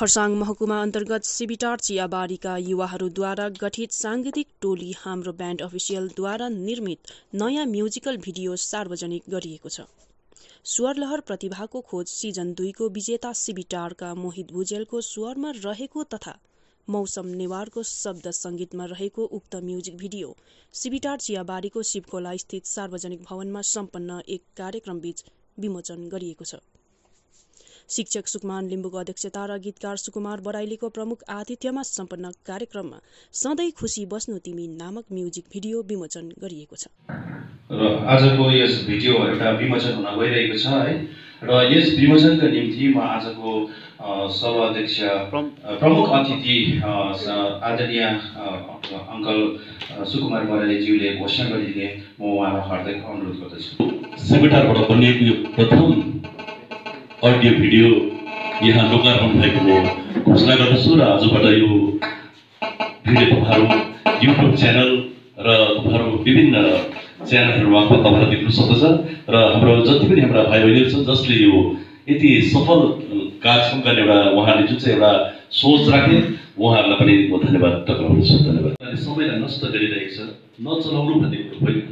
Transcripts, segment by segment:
खरसाङ महकुमा अन्तर्गत सिबिटार चियाबारीका युवाहरूद्वारा गठित साङ्गीतिक टोली हाम्रो ब्यान्ड अफिसियलद्वारा निर्मित नयाँ म्युजिकल भिडियो सार्वजनिक गरिएको छ। स्वरलहर प्रतिभाको खोज सिजन दुईको विजेता सिबिटारका मोहित भुजेलको स्वरमा रहेको तथा मौसम नेवारको शब्द सङ्गीतमा रहेको उक्त म्युजिक भिडियो सिबिटार चियाबारीको शिवकोला स्थित सार्वजनिक भवनमा सम्पन्न एक कार्यक्रमबीच विमोचन गरिएको छ। शिक्षक सुकुमान लिम्बुको अध्यक्षता र गीतकार सुकुमार बराइलीको प्रमुख आतिथ्यमा सम्पन्न कार्यक्रममा सधैँ खुसी बस्नु तिमी नामक म्युजिक भिडियो विमोचन गरिएको छ। र आजको यस भिडियो एउटा विमोचन हुन गइरहेको छ है। र यस विमोचनका निम्ति म आजको सभाध्यक्ष प्रमुख अतिथि आदरणीय अङ्कल सुकुमार बराइलीज्यूले घोषणा गरिदिने म उहाँलाई हार्दिक अनुरोध गर्दछु। सेमिटारबाट बनिएको यो प्रथम अडियो भिडियो यहाँ लोकार्पण भएको म घोषणा गर्दछु र आजबाट यो भिडियो तपाईँहरू युट्युब च्यानल र तपाईँहरू विभिन्न च्यानलहरू मार्फत तपाईँलाई देख्न सक्दछ र हाम्रो जति पनि हाम्रा भाइ बहिनीहरू छन् जसले यो यति सफल कार्यक्रम गर्ने एउटा उहाँले जुन चाहिँ एउटा सोच राखे उहाँहरूलाई पनि म धन्यवाद टक्राउँछु धन्यवाद। समयलाई नष्ट गरिरहेको छ नचलाउनु भन्ने कुरो होइन।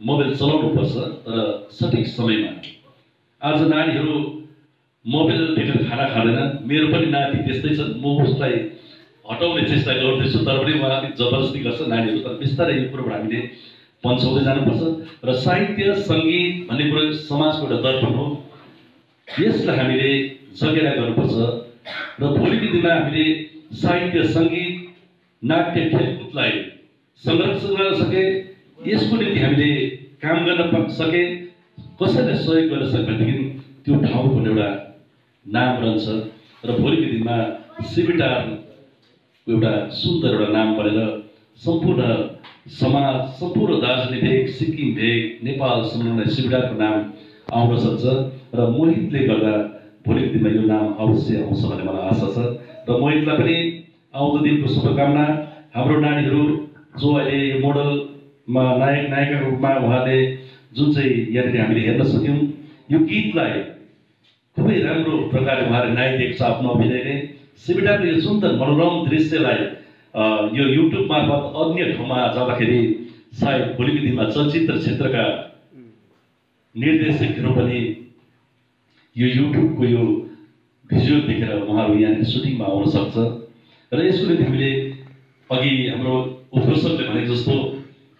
मोबाइल चलाउनु पर्छ तर सठिक समयमा। आज नानीहरू मोबाइल भेटेर खाना खाँदैन। मेरो पनि नाति त्यस्तै छ म उसलाई हटाउने चेष्टा गर्दैछु तर पनि उहाँ अलिक जबरजस्ती गर्छ नानीहरू। तर बिस्तारै यो कुरोबाट हामीले पन्छाउँदै जानुपर्छ। र साहित्य सङ्गीत भन्ने कुरो समाजको एउटा दर्पण हो। यसलाई हामीले जगेरा गर्नुपर्छ। र भोलिको दिनमा हामीले साहित्य सङ्गीत नाट्य खेलकुदलाई संरक्षण गर्न सके। यसको निम्ति हामीले काम गर्न सके। कसैलाई सहयोग गर्न सक्यो भनेदेखि त्यो ठाउँको एउटा नाम रहन्छ। र भोलिको दिनमा सिबिटारको एउटा सुन्दर एउटा नाम बनेर सम्पूर्ण समाज सम्पूर्ण दार्जिलिङ भेग सिक्किम भेग नेपाल सम्पूर्ण सिबिटारको नाम आउन सक्छ। र मोहितले गर्दा भोलिको दिनमा यो नाम अवश्य आउँछ भन्ने मलाई आशा छ। र मोहितलाई पनि आउँदो दिनको शुभकामना। हाम्रो नानीहरू जो अहिले यो मोडलमा नायक नायिकाको रूपमा उहाँले जुन चाहिँ यहाँनिर हामीले हेर्न सक्यौँ यो गीतलाई खुबै राम्रो प्रकारले उहाँले नाइदिएको छ आफ्नो अभिनयले। सिबिटाको यो सुन्दर मनोरम दृश्यलाई यो युट्युब मार्फत अन्य ठाउँमा जाँदाखेरि सायद भोलिको दिनमा चलचित्र क्षेत्रका निर्देशकहरू पनि यो युट्युबको यो भिजुअल देखेर उहाँहरू यहाँनिर सुटिङमा आउन सक्छ। र यसको निम्ति हामीले अघि हाम्रो उद्घोषकले भनेको जस्तो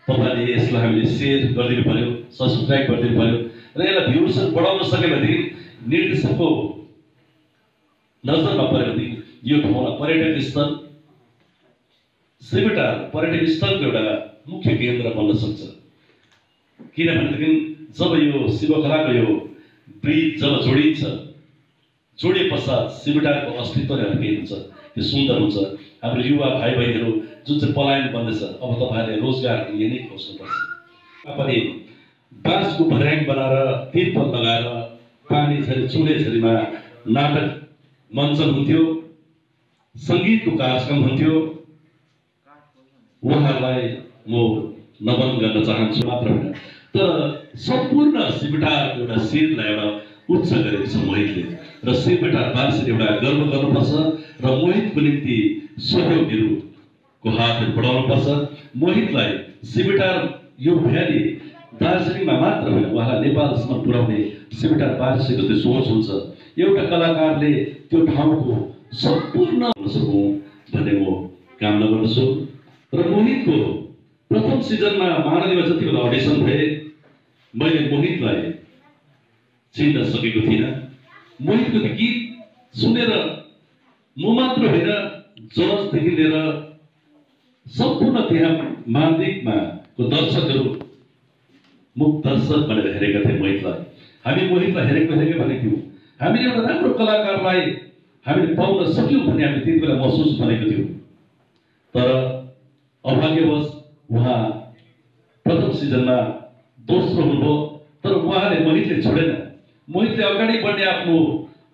तपाईँले यसलाई हामीले सेयर गरिदिनु पऱ्यो सब्सक्राइब गरिदिनु पऱ्यो र यसलाई भ्युसन बढाउन सक्यो भनेदेखि निर्देशकको नजरमा पऱ्यो भनेदेखि यो ठाउँलाई पर्यटक स्थल श्रीबेटा पर्यटक स्थलको एउटा मुख्य केन्द्र बन्न सक्छ किनभनेदेखि जब यो शिवकलाको यो ब्रिज जब जोडिन्छ जोडिए पश्चात शिवटाको अस्तित्व नै अर्कै हुन्छ त्यो सुन्दर हुन्छ हाम्रो युवा भाइ बहिनीहरू जुन चाहिँ पलायन बन्दैछ अब तपाईँहरूले रोजगार यही नै खोज्नुपर्छ पनि बाँसको भर्याङ बनाएर तिर्पल लगाएर पानी छरी चुले छरीमा नाटक मञ्चन हुन्थ्यो सङ्गीतको कार्यक्रम हुन्थ्यो। उहाँहरूलाई म नमन गर्न चाहन्छु मात्र होइन। तर सम्पूर्ण शिवटारको एउटा शिरलाई एउटा उच्च गरेको छ मोहितले। र शिवटार मान्छेले एउटा गर्व गर्नुपर्छ र मोहितको निम्ति सहयोगीहरूको हातहरू बढाउनुपर्छ। मोहितलाई शिवटार यो भ्याली दार्जिलिङमा मात्र होइन उहाँलाई नेपालसम्म पुर्याउने सिमिटार पारिसकेको त्यो सोच हुन्छ। एउटा कलाकारले त्यो ठाउँको सम्पूर्ण हुन सकौँ भन्ने म कामना गर्दछु। र मोहितको प्रथम सिजनमा महानदीमा जति बेला अडिसन भए मैले मोहितलाई चिन्न सकेको थिइनँ। मोहितको गीत सुनेर म मात्र होइन जजदेखि लिएर सम्पूर्ण त्यहाँ मान्दिकमा को दर्शकहरू मुख दर्शक भनेर हेरेका थिए मोहितलाई। हामी मोहितलाई हेरेको हेरेकै भनेको थियौँ। हामीले एउटा राम्रो कलाकारलाई हामीले पाउन सक्यौँ भन्ने हामीले त्यति बेला महसुस भनेको थियौँ। तर अभाग्यवश उहाँ प्रथम सिजनमा दोस्रो हुनुभयो तर उहाँले मोहितले छोडेन। मोहितले अगाडि बढ्ने आफ्नो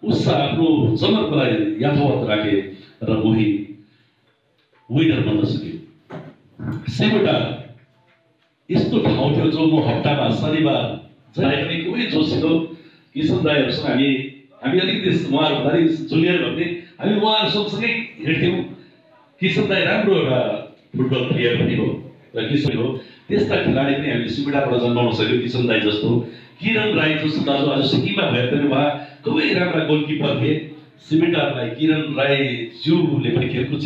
उत्साह आफ्नो चमकलाई यथावत राखे र मोहित विनर बन्न सक्यो। सेवटा यस्तो ठाउँ थियो जो म हप्तामा शनिबार चाहिँ एकदमै जोसिलो किसन दाईहरूसँग हामी हामी अलिकति उहाँहरू अलिक जुनियर भयो भने हामी उहाँहरू सँगसँगै हिँड्थ्यौँ किसन दाई राम्रो एउटा फुटबल प्लेयर पनि हो र किसन हो। त्यस्ता खेलाडी पनि हामीले सुविधाबाट जन्माउन सक्यौँ किसन दाई जस्तो। किरण राई जस्तो दाजु आज सिक्किममा भए पनि उहाँ खुबै राम्रा गोलकिपर थिए। सिमेन्टारलाई किरण राई ज्यूले पनि खेलकुद